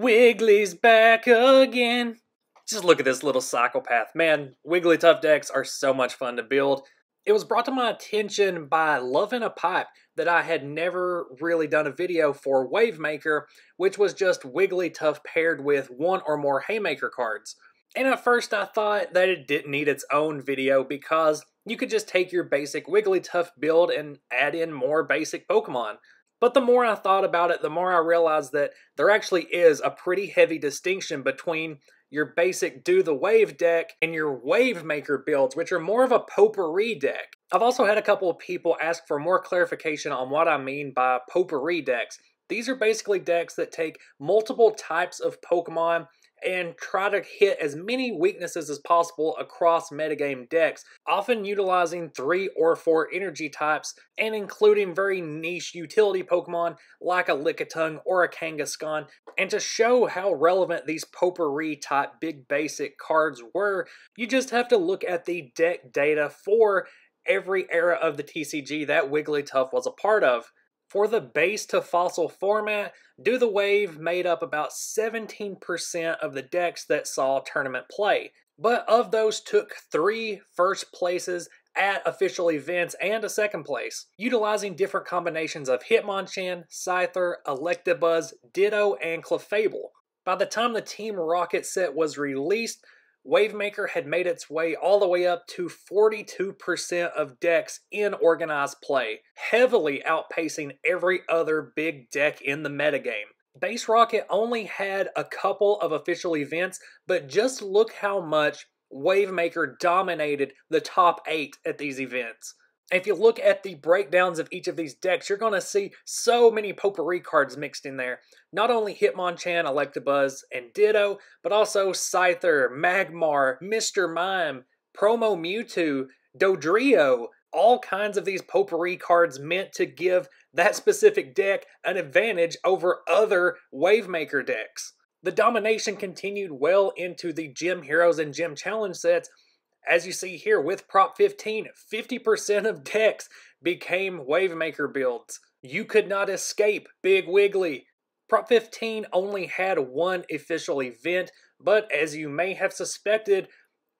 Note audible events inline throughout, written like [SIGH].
Wiggly's back again. Just look at this little psychopath. Man, Wigglytuff decks are so much fun to build. It was brought to my attention by Loving a Pipe that I had never really done a video for Wavemaker, which was just Wigglytuff paired with one or more Haymaker cards. And at first I thought that it didn't need its own video because you could just take your basic Wigglytuff build and add in more basic Pokemon. But the more I thought about it, the more I realized that there actually is a pretty heavy distinction between your basic do the wave deck and your wave maker builds, which are more of a potpourri deck. I've also had a couple of people ask for more clarification on what I mean by potpourri decks. These are basically decks that take multiple types of Pokemon and try to hit as many weaknesses as possible across metagame decks, often utilizing three or four energy types and including very niche utility Pokemon like a Lickitung or a Kangaskhan. And to show how relevant these potpourri type big basic cards were, you just have to look at the deck data for every era of the TCG that Wigglytuff was a part of. For the base to fossil format, Do the Wave made up about 17% of the decks that saw tournament play. But of those took three first places at official events and a second place, utilizing different combinations of Hitmonchan, Scyther, Electabuzz, Ditto, and Clefable. By the time the Team Rocket set was released, Wavemaker had made its way all the way up to 42% of decks in organized play, heavily outpacing every other big deck in the metagame. Base Rocket only had a couple of official events, but just look how much Wavemaker dominated the top 8 at these events. If you look at the breakdowns of each of these decks, you're going to see so many potpourri cards mixed in there. Not only Hitmonchan, Electabuzz, and Ditto, but also Scyther, Magmar, Mr. Mime, Promo Mewtwo, Dodrio, all kinds of these potpourri cards meant to give that specific deck an advantage over other Wavemaker decks. The domination continued well into the Gym Heroes and Gym Challenge sets, as you see here with Prop 15, 50% of decks became Wavemaker builds. You could not escape Big Wiggly. Prop 15 only had one official event, but as you may have suspected,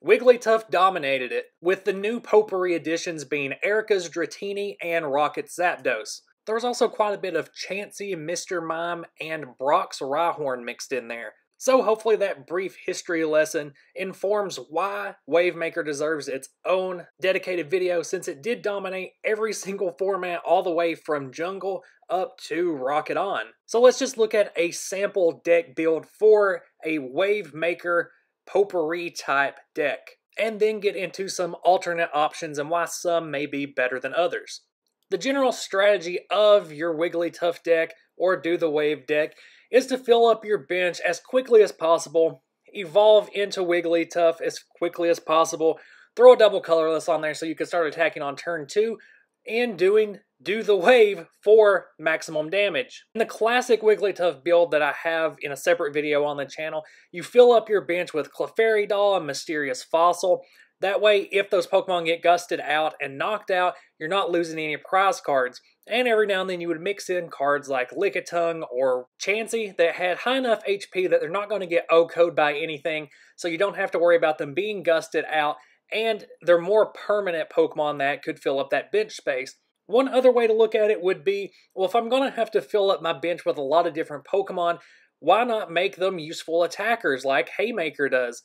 Wigglytuff dominated it, with the new potpourri additions being Erika's Dratini and Rocket Zapdos. There was also quite a bit of Chansey, Mr. Mime, and Brock's Rhyhorn mixed in there. So hopefully that brief history lesson informs why Wavemaker deserves its own dedicated video since it did dominate every single format all the way from Jungle up to Rocket On. So let's just look at a sample deck build for a Wavemaker potpourri type deck and then get into some alternate options and why some may be better than others. The general strategy of your Wigglytuff deck or Do the Wave deck is to fill up your bench as quickly as possible, evolve into Wigglytuff as quickly as possible, throw a double colorless on there so you can start attacking on turn two, and doing do the wave for maximum damage. In the classic Wigglytuff build that I have in a separate video on the channel, you fill up your bench with Clefairy Doll and Mysterious Fossil. That way, if those Pokemon get gusted out and knocked out, you're not losing any prize cards. And every now and then you would mix in cards like Lickitung or Chansey that had high enough HP that they're not going to get OHKO'd by anything, so you don't have to worry about them being gusted out, and they're more permanent Pokemon that could fill up that bench space. One other way to look at it would be, well, if I'm going to have to fill up my bench with a lot of different Pokemon, why not make them useful attackers like Haymaker does?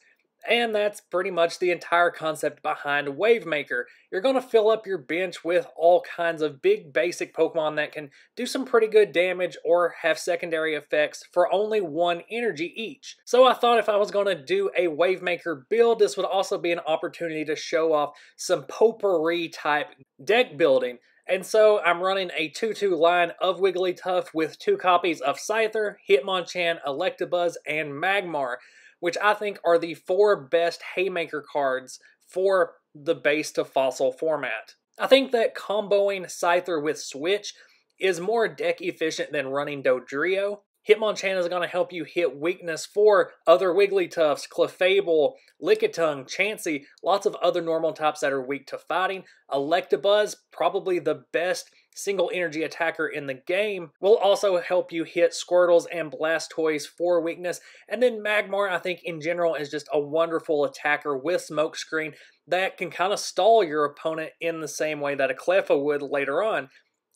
And that's pretty much the entire concept behind Wavemaker. You're going to fill up your bench with all kinds of big basic Pokemon that can do some pretty good damage or have secondary effects for only one energy each. So I thought if I was going to do a Wavemaker build, this would also be an opportunity to show off some potpourri type deck building. And so I'm running a 2-2 line of Wigglytuff with two copies of Scyther, Hitmonchan, Electabuzz, and Magmar which I think are the four best Haymaker cards for the base to fossil format. I think that comboing Scyther with Switch is more deck efficient than running Dodrio. Hitmonchan is going to help you hit weakness for other Wigglytuffs, Clefable, Lickitung, Chansey, lots of other normal types that are weak to fighting. Electabuzz, probably the best single energy attacker in the game, will also help you hit Squirtles and Blastoise for weakness. And then Magmar, I think in general, is just a wonderful attacker with Smokescreen that can kind of stall your opponent in the same way that a Cleffa would later on.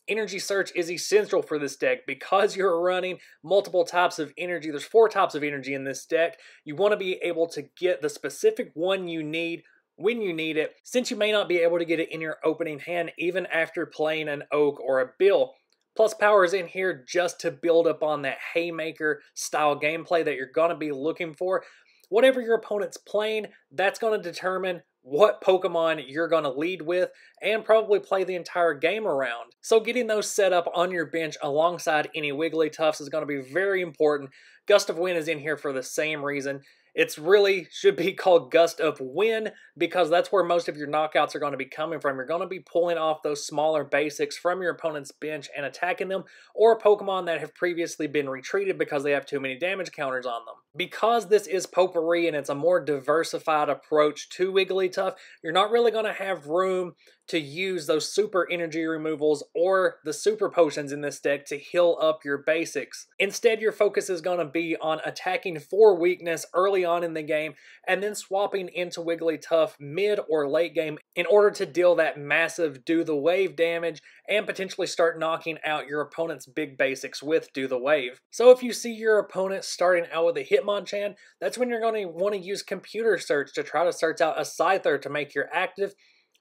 Energy Search is essential for this deck because you're running multiple types of energy. There's four types of energy in this deck. You want to be able to get the specific one you need when you need it, since you may not be able to get it in your opening hand even after playing an Oak or a Bill. PlusPower is in here just to build up on that Haymaker style gameplay that you're going to be looking for. Whatever your opponent's playing, that's going to determine what Pokemon you're going to lead with and probably play the entire game around. So getting those set up on your bench alongside any Wigglytuffs is going to be very important. Gust of Wind is in here for the same reason. It's really should be called Gust of Wind because that's where most of your knockouts are going to be coming from. You're going to be pulling off those smaller basics from your opponent's bench and attacking them, or Pokemon that have previously been retreated because they have too many damage counters on them. Because this is potpourri and it's a more diversified approach to Wigglytuff, you're not really going to have room to use those super energy removals or the super potions in this deck to heal up your basics. Instead, your focus is going to be on attacking for weakness early on in the game and then swapping into Wigglytuff mid or late game in order to deal that massive do the wave damage and potentially start knocking out your opponent's big basics with do the wave. So if you see your opponent starting out with a Hitmonchan, that's when you're going to want to use computer search to try to search out a Scyther to make your active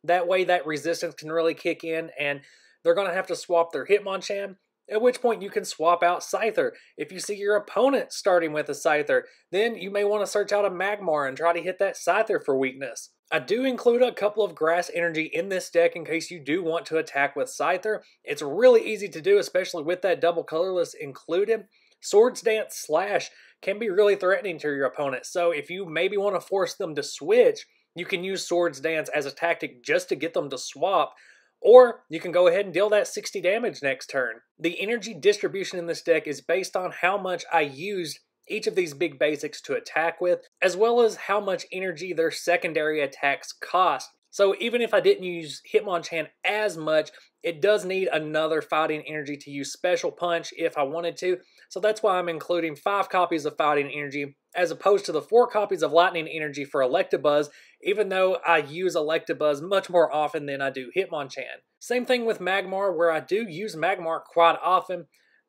that way, that resistance can really kick in, and they're going to have to swap their Hitmonchan. At which point you can swap out Scyther. If you see your opponent starting with a Scyther, then you may want to search out a Magmar and try to hit that Scyther for weakness. I do include a couple of grass energy in this deck in case you do want to attack with Scyther. It's really easy to do, especially with that double colorless included. Swords Dance Slash can be really threatening to your opponent, so if you maybe want to force them to switch, you can use Swords Dance as a tactic just to get them to swap, or you can go ahead and deal that 60 damage next turn. The energy distribution in this deck is based on how much I used each of these big basics to attack with, as well as how much energy their secondary attacks cost. So even if I didn't use Hitmonchan as much, it does need another fighting energy to use Special Punch if I wanted to. So that's why I'm including 5 copies of fighting energy as opposed to the 4 copies of lightning energy for Electabuzz, even though I use Electabuzz much more often than I do Hitmonchan. Same thing with Magmar, where I do use Magmar quite often,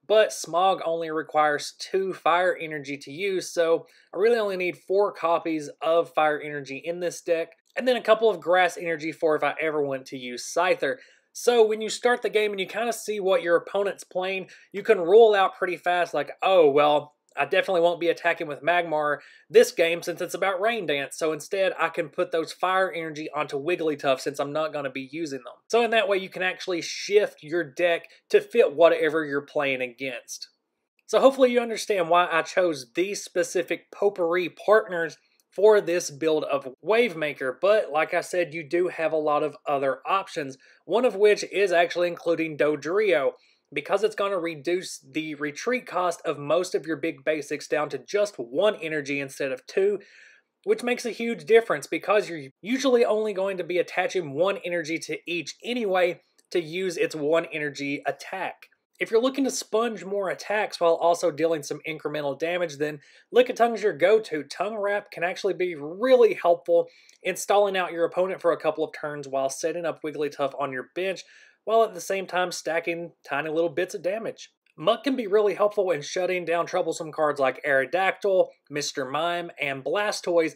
but Smog only requires 2 fire energy to use, so I really only need 4 copies of fire energy in this deck and then a couple of grass energy for if I ever want to use Scyther. So when you start the game and you kind of see what your opponent's playing, you can rule out pretty fast like, oh, well, I definitely won't be attacking with Magmar this game since it's about Rain Dance, so instead I can put those fire energy onto Wigglytuff since I'm not going to be using them. So in that way you can actually shift your deck to fit whatever you're playing against. So hopefully you understand why I chose these specific potpourri partners for this build of Wavemaker, but like I said, you do have a lot of other options, one of which is actually including Dodrio, because it's going to reduce the retreat cost of most of your big basics down to just one energy instead of two, which makes a huge difference because you're usually only going to be attaching one energy to each anyway to use its one energy attack. If you're looking to sponge more attacks while also dealing some incremental damage, then Lickitung is your go-to. Tongue Wrap can actually be really helpful in stalling out your opponent for a couple of turns while setting up Wigglytuff on your bench, while at the same time stacking tiny little bits of damage. Muk can be really helpful in shutting down troublesome cards like Aerodactyl, Mr. Mime, and Blastoise,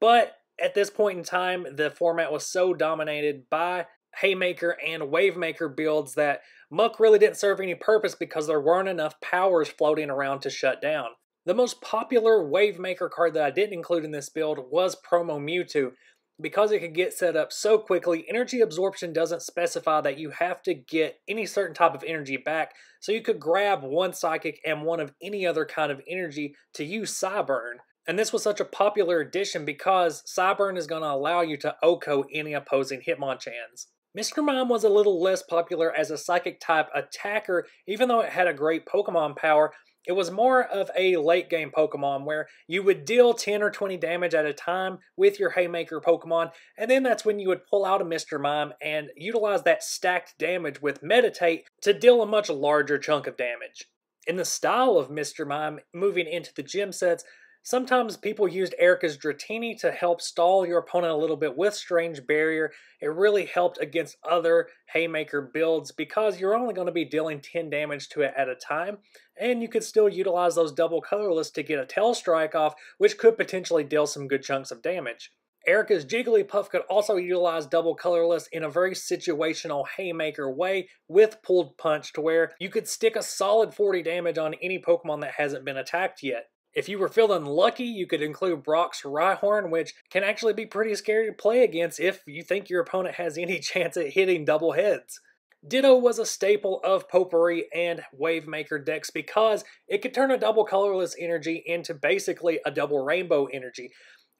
but at this point in time, the format was so dominated by Haymaker and Wavemaker builds that Muk really didn't serve any purpose because there weren't enough powers floating around to shut down. The most popular Wavemaker card that I didn't include in this build was Promo Mewtwo. Because it could get set up so quickly, energy absorption doesn't specify that you have to get any certain type of energy back, so you could grab one Psychic and one of any other kind of energy to use Psyburn. And this was such a popular addition because Psyburn is going to allow you to OHKO any opposing Hitmonchans. Mr. Mime was a little less popular as a psychic type attacker, even though it had a great Pokemon power. It was more of a late game Pokemon where you would deal 10 or 20 damage at a time with your Haymaker Pokemon, and then that's when you would pull out a Mr. Mime and utilize that stacked damage with Meditate to deal a much larger chunk of damage. In the style of Mr. Mime, moving into the gym sets, Sometimes people used Erika's Dratini to help stall your opponent a little bit with Strange Barrier. It really helped against other Haymaker builds because you're only going to be dealing 10 damage to it at a time, and you could still utilize those double colorless to get a Tail Strike off, which could potentially deal some good chunks of damage. Erika's Jigglypuff could also utilize double colorless in a very situational Haymaker way with pulled punch to where you could stick a solid 40 damage on any Pokemon that hasn't been attacked yet. If you were feeling lucky, you could include Brock's Rhyhorn, which can actually be pretty scary to play against if you think your opponent has any [LAUGHS] chance at hitting double heads. Ditto was a staple of Potpourri and Wavemaker decks because it could turn a double colorless energy into basically a double rainbow energy,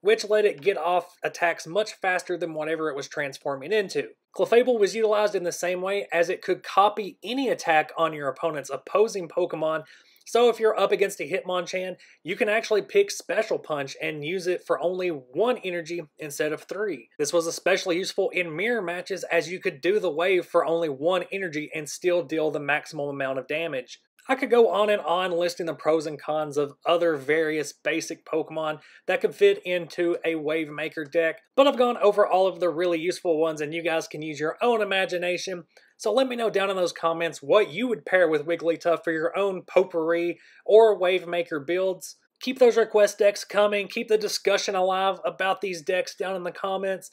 which let it get off attacks much faster than whatever it was transforming into. Clefable was utilized in the same way as it could copy any attack on your opponent's opposing Pokemon so if you're up against a Hitmonchan, you can actually pick Special Punch and use it for only one energy instead of three. This was especially useful in mirror matches as you could do the wave for only one energy and still deal the maximum amount of damage. I could go on and on listing the pros and cons of other various basic Pokemon that could fit into a Wave Maker deck, but I've gone over all of the really useful ones and you guys can use your own imagination. So let me know down in those comments what you would pair with Wigglytuff for your own potpourri or Wave Maker builds. Keep those request decks coming, keep the discussion alive about these decks down in the comments,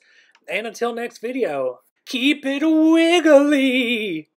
and until next video, keep it wiggly!